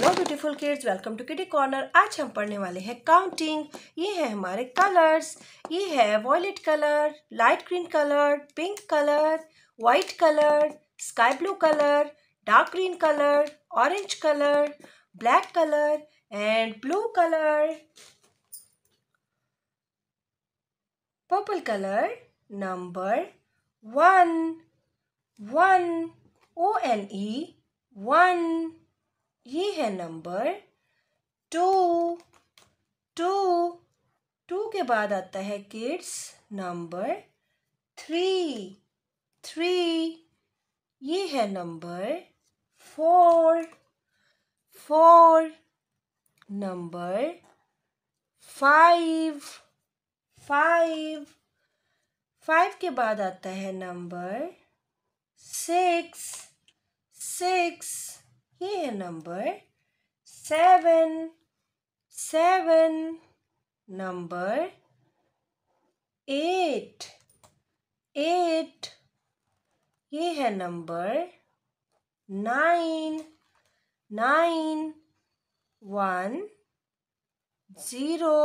Hello beautiful kids welcome to kiddy corner आज हम पढ़ने वाले हैं काउंटिंग ये है हमारे कलर्स ये है violet colour light green colour pink colour white colour sky blue colour dark green colour orange colour black colour and blue colour purple colour number one one O N E one ये है number two. To. To के बाद आता है kids number three. Three. ये है number four. Four number five. Five. Five के बाद आता है नंबर सिक्स। सिक्स। ये है number seven seven number eight eight. ये है number nine nine, one, zero.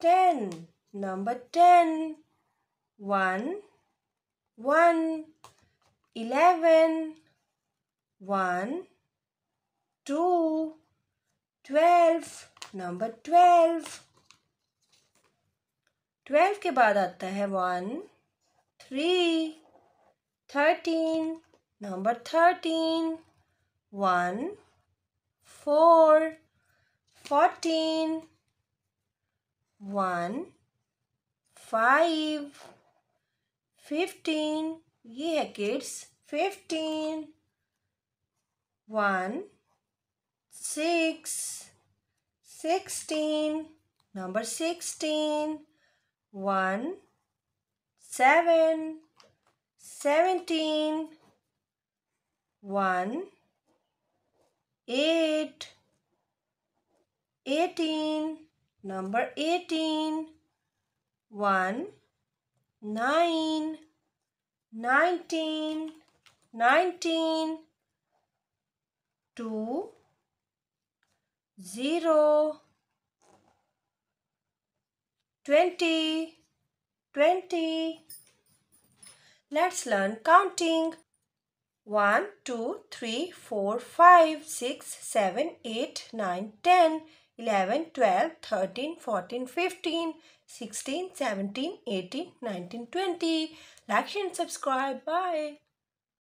Ten, number ten, one one, eleven. One, two, twelve, number twelve twelve के बाद आता है one three thirteen number thirteen one four fourteen one five fifteen ये है kids fifteen 1, 6, 16, number 16, 1, 7, 17, 1, 8, 18, number 18, 1, 9, 19, 19, two zero twenty twenty. Let's learn counting. One two three four five six seven eight nine ten eleven twelve thirteen fourteen fifteen sixteen seventeen eighteen nineteen twenty. Like and subscribe. Bye